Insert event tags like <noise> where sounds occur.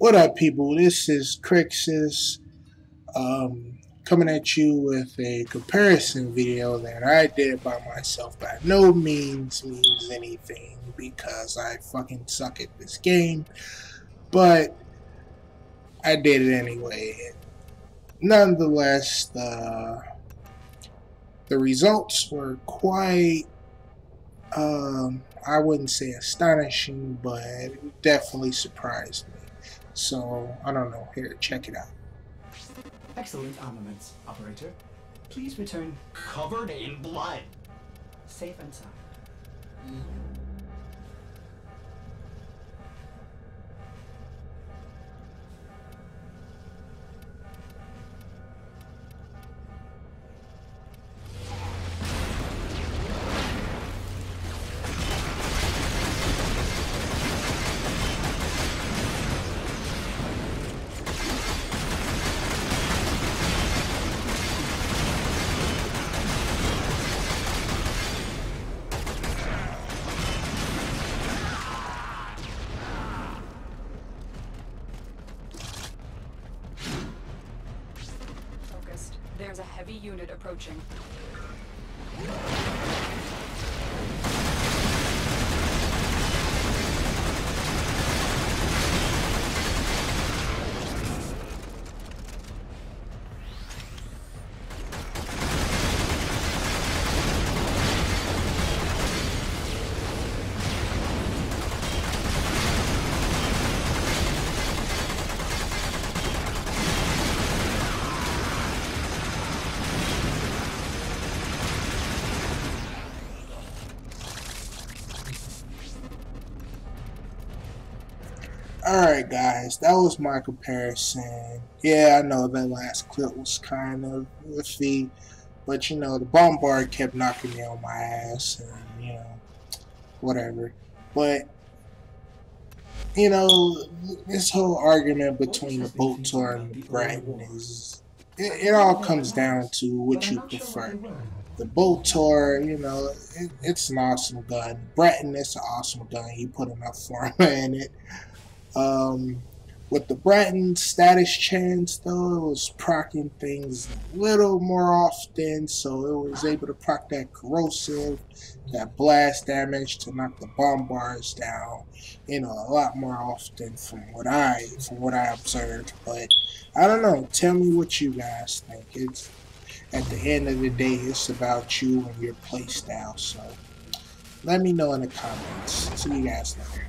What up, people? This is Crixus um, coming at you with a comparison video that I did by myself. By no means means anything because I fucking suck at this game, but I did it anyway. Nonetheless, the the results were quite um, I wouldn't say astonishing, but it definitely surprised me. So, I don't know. Here, check it out. Excellent armaments, operator. Please return covered in blood. Safe and sound. There's a heavy unit approaching. Alright, guys, that was my comparison. Yeah, I know that last clip was kind of iffy, but you know, the bombard kept knocking me on my ass, and you know, whatever. But, you know, this whole argument between the Boltor and Braton is. It, it all comes down to what you prefer. The boat you know, it, it's an awesome gun. Braton is an awesome gun. You put enough formula <laughs> in it. Um, with the Braton status chance, though, it was procking things a little more often, so it was able to proc that corrosive, that blast damage to knock the bombards down, you know, a lot more often from what I from what I observed. But I don't know. Tell me what you guys think. It's at the end of the day, it's about you and your playstyle. So let me know in the comments. See you guys later.